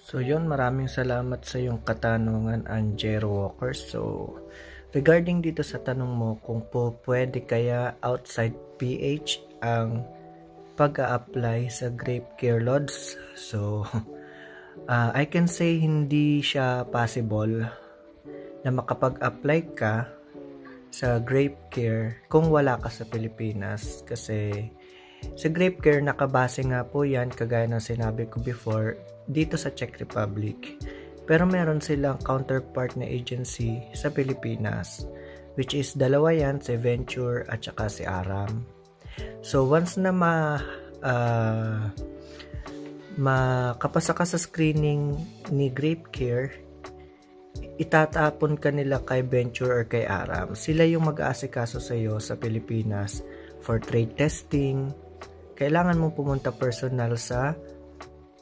So yun, maraming salamat sa yung katanungan, Angelo Walker. So, regarding dito sa tanong mo kung po pwede kaya outside PH ang pag-a-apply sa Grape Care Lodge. So, uh, I can say hindi siya possible na makapag-apply ka sa Grape Care kung wala ka sa Pilipinas kasi sa Grape Care nakabase nga po yan kagaya ng sinabi ko before dito sa Czech Republic. Pero meron silang counterpart na agency sa Pilipinas which is dalawa yan, si Venture at saka si Aram. So once na ma uh, makapasa ka sa screening ni Grape Care, itatapon ka nila kay Venture or kay Aram. Sila yung mag-aasikaso sa iyo sa Pilipinas for trade testing. Kailangan mong pumunta personal sa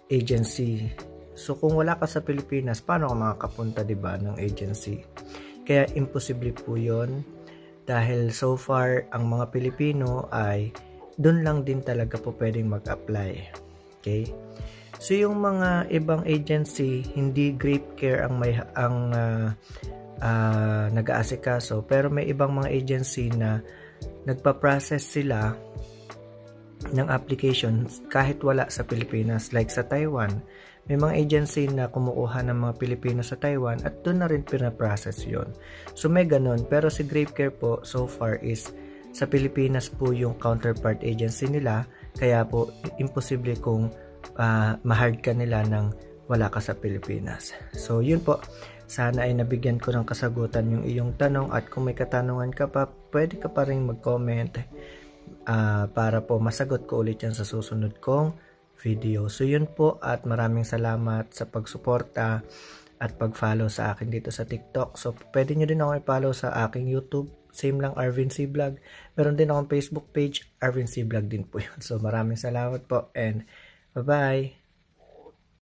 agency. So kung wala ka sa Pilipinas, paano ka makakapunta 'di ba ng agency? Kaya imposible po 'yon dahil so far ang mga Pilipino ay doon lang din talaga po pwedeng mag-apply. Okay? So yung mga ibang agency, hindi Grape Care ang may ang uh, uh, nag-aasikaso, pero may ibang mga agency na nagpa-process sila ng applications kahit wala sa Pilipinas. Like sa Taiwan may mga agency na kumukuha ng mga Pilipino sa Taiwan at doon na rin pinaprocess yon so may ganun. Pero si Grape Care po so far is sa Pilipinas po yung counterpart agency nila. Kaya po imposible kung uh, mahard ka nila ng wala ka sa Pilipinas. So yun po. Sana ay nabigyan ko ng kasagutan yung iyong tanong at kung may katanungan ka pa pwede ka pa rin mag-comment uh, para po masagot ko ulit yan sa susunod kong video. So yun po at maraming salamat sa pagsuporta at pag-follow sa akin dito sa TikTok. So pwede nyo din ako i-follow sa aking YouTube. Same lang Arvin C Vlog. Meron din akong Facebook page. Arvin C Vlog din po yun. So maraming salamat po and bye-bye.